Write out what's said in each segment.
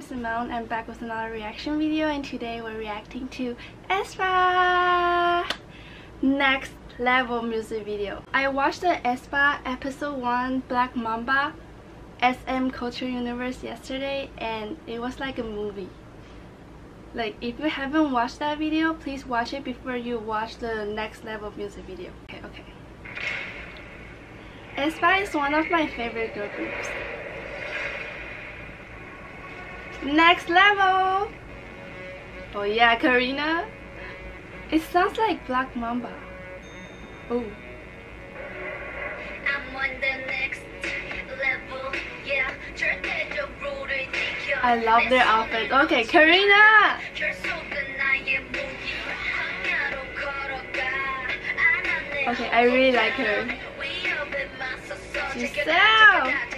I'm Simone. I'm back with another reaction video and today we're reacting to aespa Next Level music video. I watched the aespa episode 1 Black Mamba SM Culture Universe yesterday and it was like a movie. Like if you haven't watched that video, please watch it before you watch the Next Level music video. Okay, okay. aespa is one of my favorite girl groups. Next level! Oh yeah, Karina. It sounds like Black Mamba. Oh. I love their outfit. Okay, Karina! Okay, I really like her. Giselle!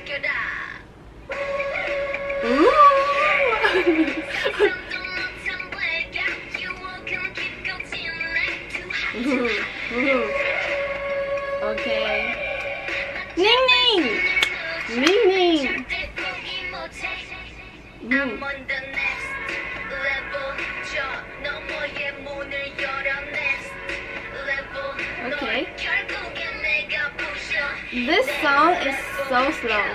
Okay. Ning Ning! Ning Ning! Mm. Okay. This song is so slow.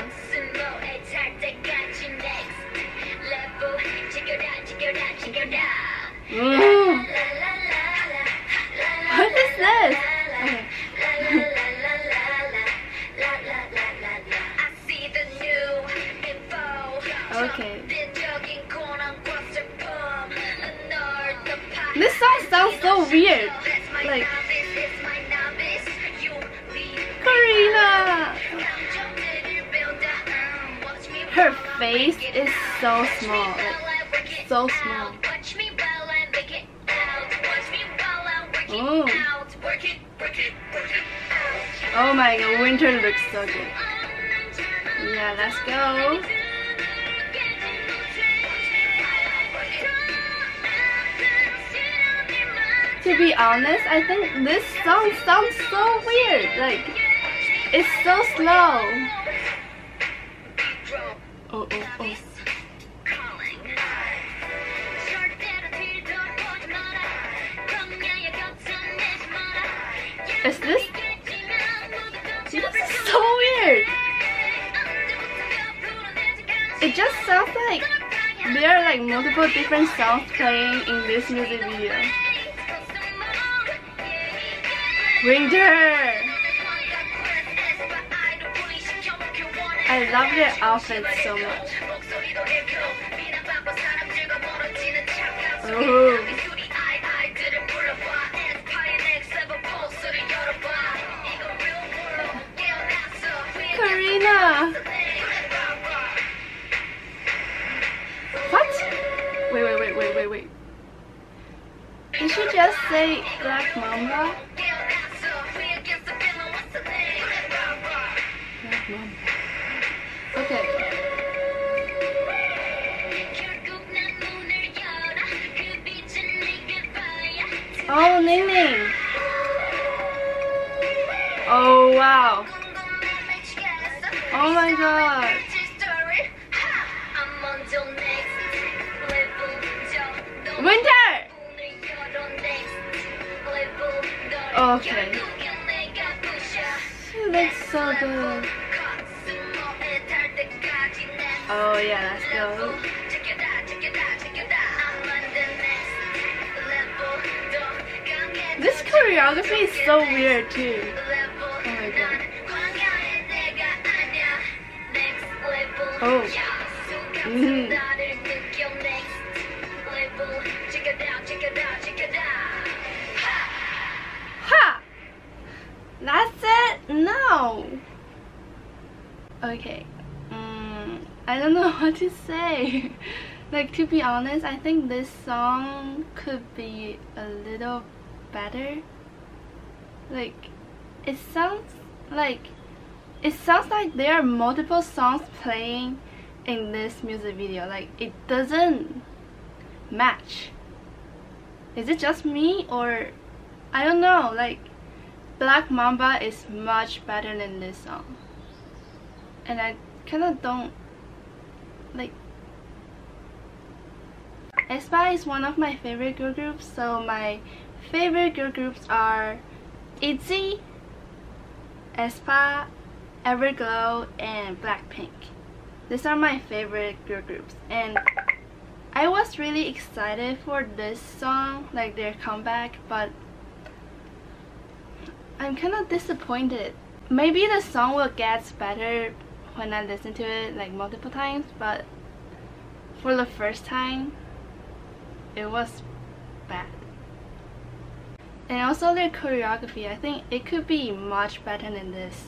Mm. Okay. This song sounds so weird. Like Karina. Her face is so small. Like, so small. Oh. Oh my god, winter looks so good. Yeah, let's go. To be honest, I think this song sounds so weird. Like, it's so slow. Oh, oh, oh. Is this? This is so weird. It just sounds like there are like multiple different songs playing in this music video. Winter! I love their outfits so much. Oh. Karina! What? Wait, wait, wait, wait, wait, wait. Did she just say Black Mamba? Mamba. Okay. Oh, Ning Ning. Oh, wow. Oh my god. Winter! Okay. Looks so good. Oh yeah, let's. This choreography is so weird too. Oh my god. Oh. Mm. Ha! That's it? No. Okay. I don't know what to say. like to be honest, I think this song could be a little better. Like it sounds like it sounds like there are multiple songs playing in this music video like it doesn't match is it just me or I don't know like Black Mamba is much better than this song and I kind of don't like aespa is one of my favorite girl groups so my favorite girl groups are ITZY, aespa, Everglow, and Blackpink. These are my favorite girl groups and I was really excited for this song, like their comeback, but I'm kind of disappointed. Maybe the song will get better when I listen to it like multiple times, but for the first time, it was bad. And also their choreography, I think it could be much better than this.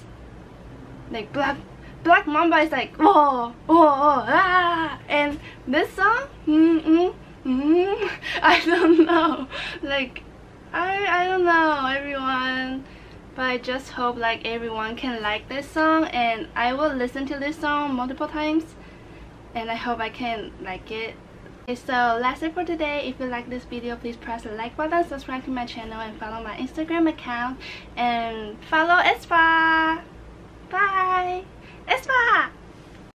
Like Black Black Mamba is like whoa whoa ah, and this song, mm mm mm, I don't know. Like I I don't know everyone but I just hope like everyone can like this song and I will listen to this song multiple times and I hope I can like it. Okay, so that's it for today. If you like this video please press the like button subscribe to my channel and follow my Instagram account. And follow aespa bye. Aespa